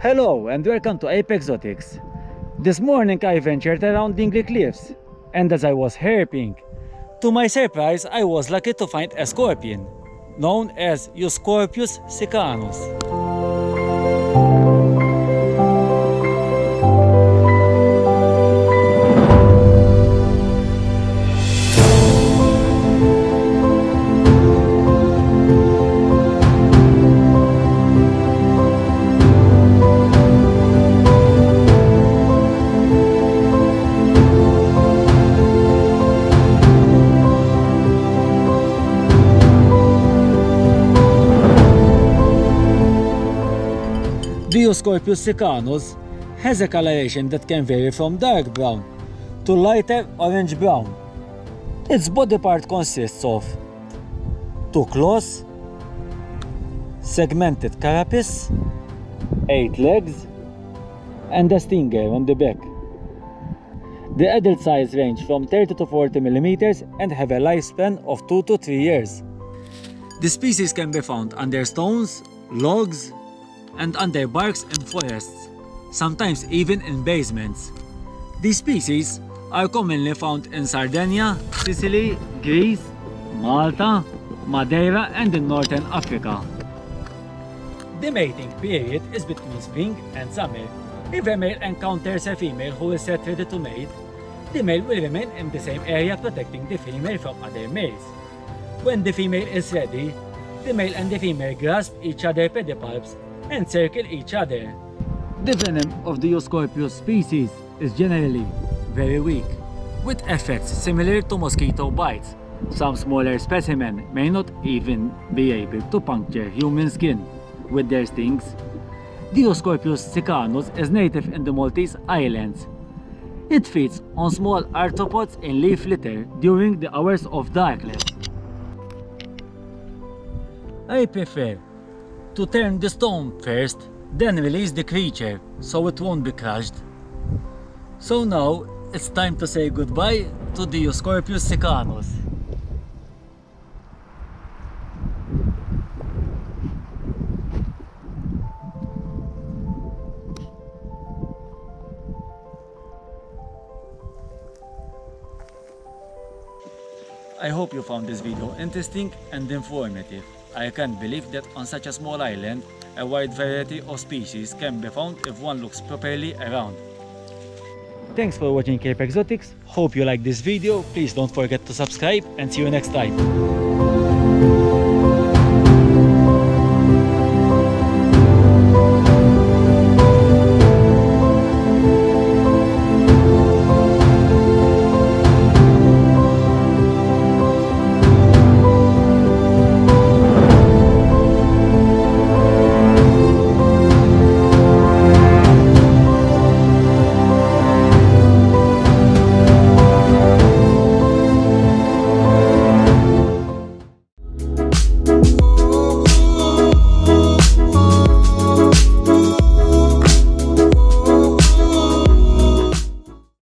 Hello and welcome to Abe Exotics. This morning I ventured around Dingli Cliffs and as I was herping, to my surprise I was lucky to find a scorpion known as Euscorpius sicanus. Euscorpius sicanus has a coloration that can vary from dark brown to lighter orange brown. Its body part consists of two claws, segmented carapace, eight legs, and a stinger on the back. The adult size range from 30 to 40 millimeters and have a lifespan of 2 to 3 years. The species can be found under stones, logs, and under barks in forests, sometimes even in basements. These species are commonly found in Sardinia, Sicily, Greece, Malta, Madeira and in northern Africa. The mating period is between spring and summer. If a male encounters a female who is set ready to mate, the male will remain in the same area protecting the female from other males. When the female is ready, the male and the female grasp each other pedipalps and circle each other. The venom of the Euscorpius species is generally very weak, with effects similar to mosquito bites. Some smaller specimens may not even be able to puncture human skin with their stings. The Euscorpius sicanus is native in the Maltese Islands. It feeds on small arthropods in leaf litter during the hours of darkness. I prefer to turn the stone first, then release the creature so it won't be crushed. So now it's time to say goodbye to the Euscorpius sicanus. I hope you found this video interesting and informative. I can't believe that on such a small island, a wide variety of species can be found if one looks properly around. Thanks for watching Abe Exotics. Hope you like this video. Please don't forget to subscribe and see you next time.